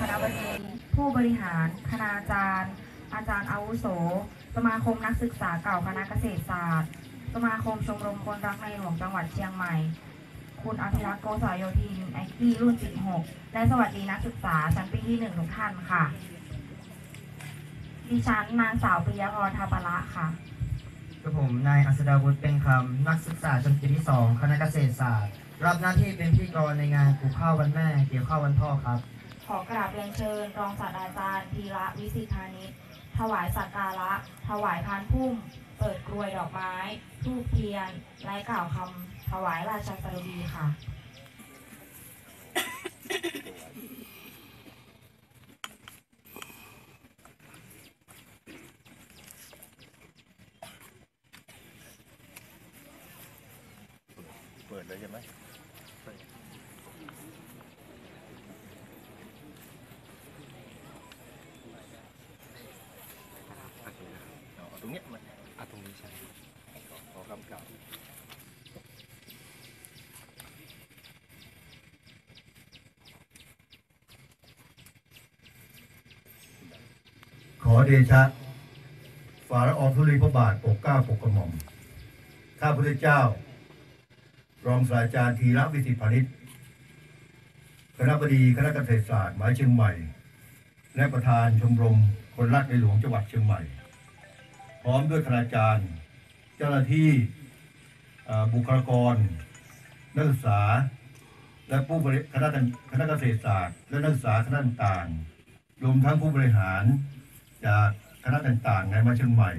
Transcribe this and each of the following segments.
คณะบดีรองคณะบดีผู้บริหาร คณาจารย์ อาจารย์อาวุโส สมาคมนักศึกษาเก่าคณะเกษตรศาสตร์ สมาคมชมรมคนรักในหลวงจังหวัดเชียงใหม่ คุณอภิรักษ์โกษาโยธินไอคีรุ่น 16 และสวัสดีนักศึกษาชั้นปีที่ 1 ทุกท่านค่ะ ดิฉันนางสาวปิยพรทาปละค่ะกับผมนายอัศดาวุฒิเป็นคำนักศึกษาชั้นปีที่ 2 คณะเกษตรศาสตร์ รับหน้าที่เป็นพิธีกรในงานปลูกข้าววันแม่ เกี่ยวข้าววันพ่อครับ ขอกราบเรียนเชิญ รองศาสตราจารย์ธีระวิสิทธานิชถวายสักการะ ถวายพานพุ่ม เปิดกรวยดอกไม้ทูบเทียน และกล่าวคำถวายราชสดุดีค่ะ เปิดเลยใช่ไหมเอาตรงเนี้ยมาอะตรงนี้ใช่ขอคำกล่าว ข อเดชะฝ่าละอองธุลีพระบาทปกเกล้าปกกระหม่อมข้าพระเจ้า รองศาสตราจารย์ธีระวิสิทธิพานิชคณะบดีคณะเกษตรศาสตร์หมายเชียงใหม่ และประธานชมรมคนรักในหลวงจังหวัดเชียงใหม่ พร้อมด้วยคณาจารย์ เจ้าหน้าที่บุคลากร นักศึกษา และผู้บริคณะคณะเกษตรศาสตร์ และนักศึกษาคณะต่างรวมทั้งผู้บริหาร จากคณะต่างๆในมาเชียงใหม่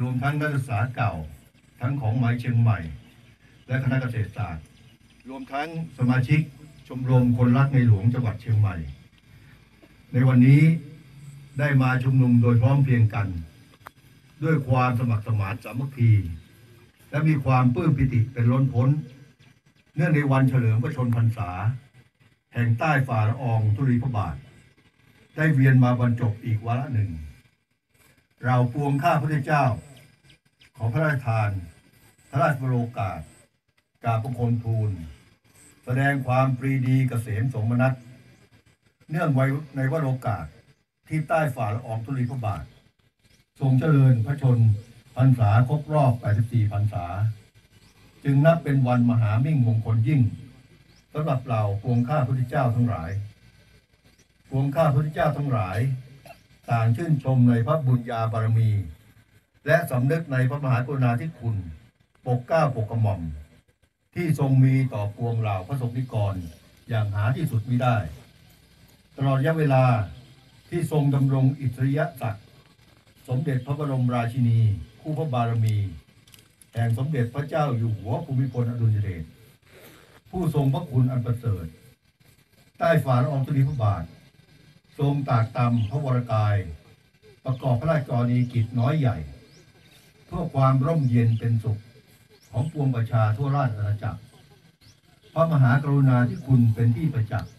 รวมทั้งนักศึกษาเก่าทั้งของมหาเชียงใหม่ และคณะเกษตรศาสตร์ รวมทั้งสมาชิกชมรมคนรักในหลวงจังหวัดเชียงใหม่ ในวันนี้ได้มาชุมนุมโดยพร้อมเพรียงกัน ด้วยความสมัครสมานสามัคคี และมีความปลื้มปิติเป็นล้นพ้น เนื่องในวันเฉลิมพระชนพรรษา แห่งใต้ฝ่าละอองธุลีพระบาท ได้เวียนมาบรรจบอีกวาระหนึ่ง เราปวงข้าพระเจ้า ขอพระราชทาน พระราชบรโลกาสกาบประคมทูล แสดงความปรีดีเกษมสมนัตเนื่องไว้ในวโรกาสที่ใต้ฝ่าละอองธุลีพระบาท ทรงเจริญพระชนพรรษาครบรอบ 84 พรรษา จึงนับเป็นวันมหามิ่งมงคลยิ่งสำหรับเราปวงข้าพระเจ้าทั้งหลาย วงข้าพระเจ้าทั้งหลาย ต่างชื่นชมในพระบุญญาบารมี และสำนึกในพระมหากรุณาธิคุณ ปกเก้าปกกระหม่อม ที่ทรงมีต่อปวงเหล่าพระสงฆ์นิกรอย่างหาที่สุดมิได้ ตลอดระยะเวลาที่ทรงดำรงอิสริยศักดิ์สมเด็จพระบรมราชินี คู่พระบารมี แห่งสมเด็จพระเจ้าอยู่หัวภูมิพลอดุลยเดชผู้ทรงพระคุณอันประเสริฐ ใต้ฝ่าละอองธุลีพระบาท ทรงตากตำพระวรกาย ประกอบพระราชกรณีกิจน้อยใหญ่ เพื่อความร่มเย็นเป็นสุขของปวงประชาทั่วราชอาณาจักร พระมหากรุณาธิคุณเป็นที่ประจักษ์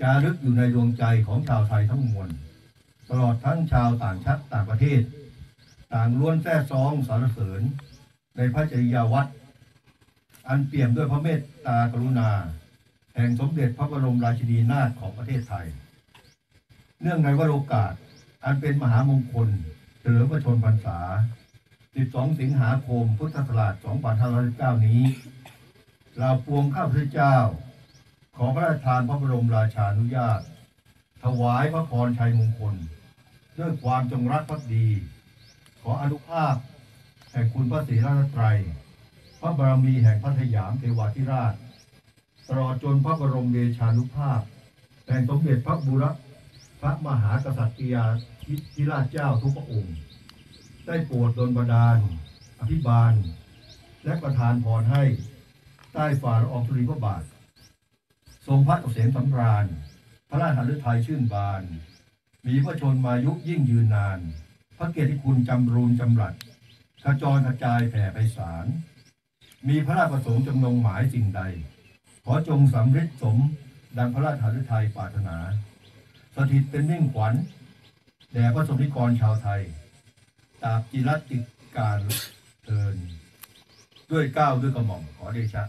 จารึกอยู่ในดวงใจของชาวไทยทั้งมวลตลอดทั้งชาวต่างชาติต่างประเทศ ต่างล้วนแท้ซองสรรเสริญ ในพระจริยาวัดอันเปี่ยมด้วยพระเมตตากรุณา แห่งสมเด็จพระบรมราชินีนาถของประเทศไทย เนื่องในวโรกาส อันเป็นมหามงคลเฉลิมพระชนพรรษา 12 สิงหาคม พุทธศักราช 2519 นี้ เราปวงข้าพเจ้า ขอพระราชทานพระบรมราชานุญาต ถวายพระพรชัยมงคล ด้วยความจงรักภักดี ขออนุภาพแห่งคุณพระศรีรัตนตรัย พระบารมีแห่งพระสยามเทวาธิราช ตลอดจนพระบรมเดชานุภาพแห่งสมเด็จพระบุรพ ระมหากษัตริยาธิราชเจ้าทุกพระองค์ ได้โปรดดลบันดาล อภิบาล และประทานพรให้ใต้ฝ่าละอองธุลีพระบาท ทรงพระเกษมสำราญ พระราชหฤทัยชื่นบาน มีพระชนมายุยิ่งยืนนาน พระเกียรติคุณจำรูนจำรัดขจรกระจายแผ่ไพศาล มีพระราชประสงค์จำนงหมายสิ่งใด ขอจงสำเร็จสมดังพระราชหฤทัยปรารถนา สถิตเป็นมิ่งขวัญแด่พระสมนิกรชาวไทย ตาบจิรัติการเทินด้วยเก้าวด้วยกระหม่อมขอเดชะ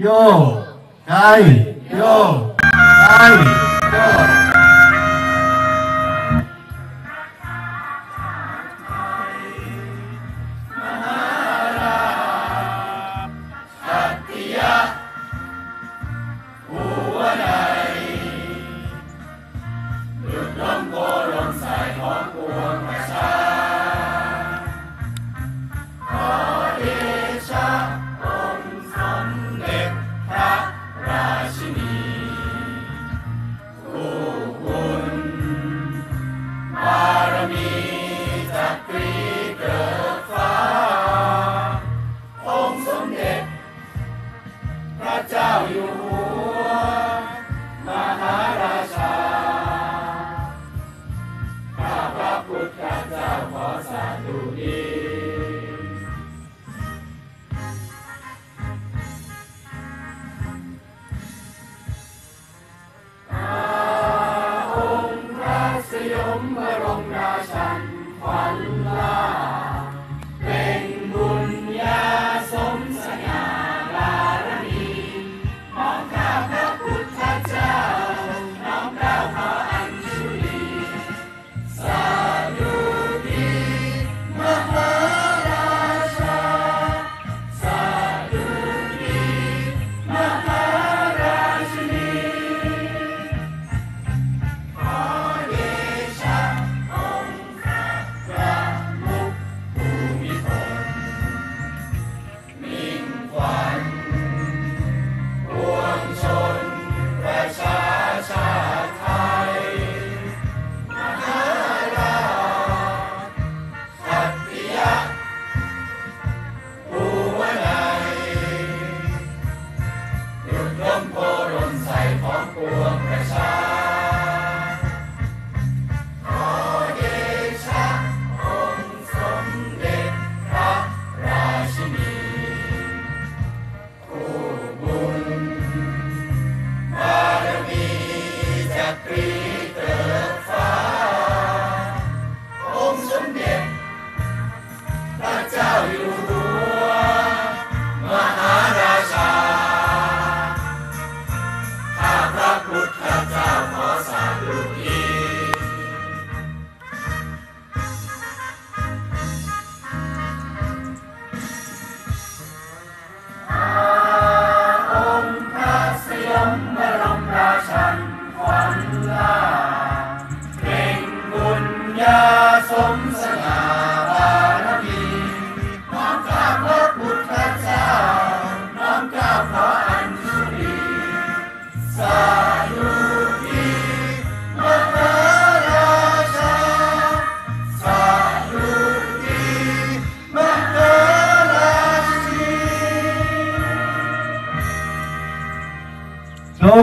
Yo! Kai! Yo! Kai! Yo! ทร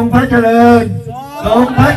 งพระเจ